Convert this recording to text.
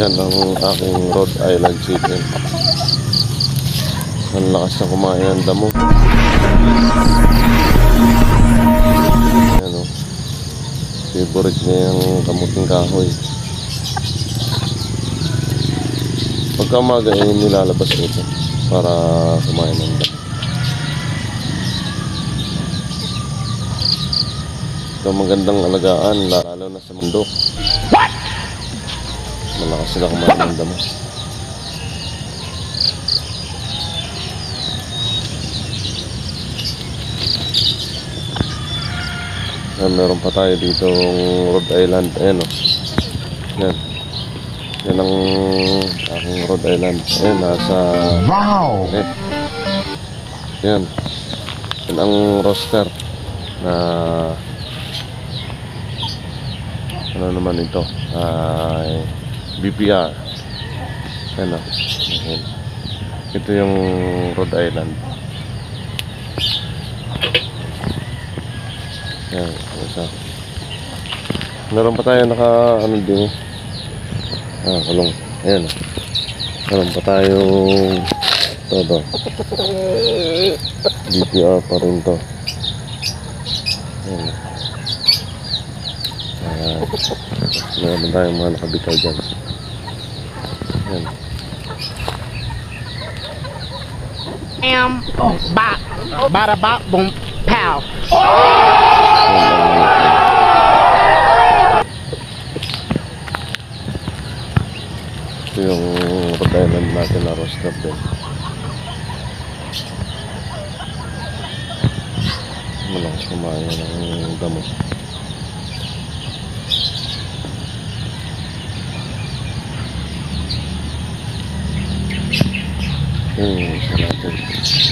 Yan ang aking Rhode Island chicken. Ang lakas na kumain ng damo. Yan o. Favorite niya yung kamuting kahoy. Pagka umaga eh, nilalabas ito para kumain ng damo. Ito magandang alagaan lalo na sa mundo. Malakas sila kumain ng damo. Yan, meron pa tayo dito Rhode Island. Ayan o. Yan. Yan ang aking Rhode Island. Ayan, nasa Wow! net. Yan. Yan ang roster na ano naman ito ay BPR. Yan o. Ayan. Ito yung Rhode Island. Yan, isa. Meron pa tayo naka ano din. Ah, kulong. Ayan. Meron pa tayo todo. DPR pa rin to. Ayan. Ah, meron tayong mga nakabitaw dyan. Ayan. Am, bop, bada bop, boom, pow. Ito yung Island natin na roster din. Malakas kumain ng damo. Yun yung isa natin.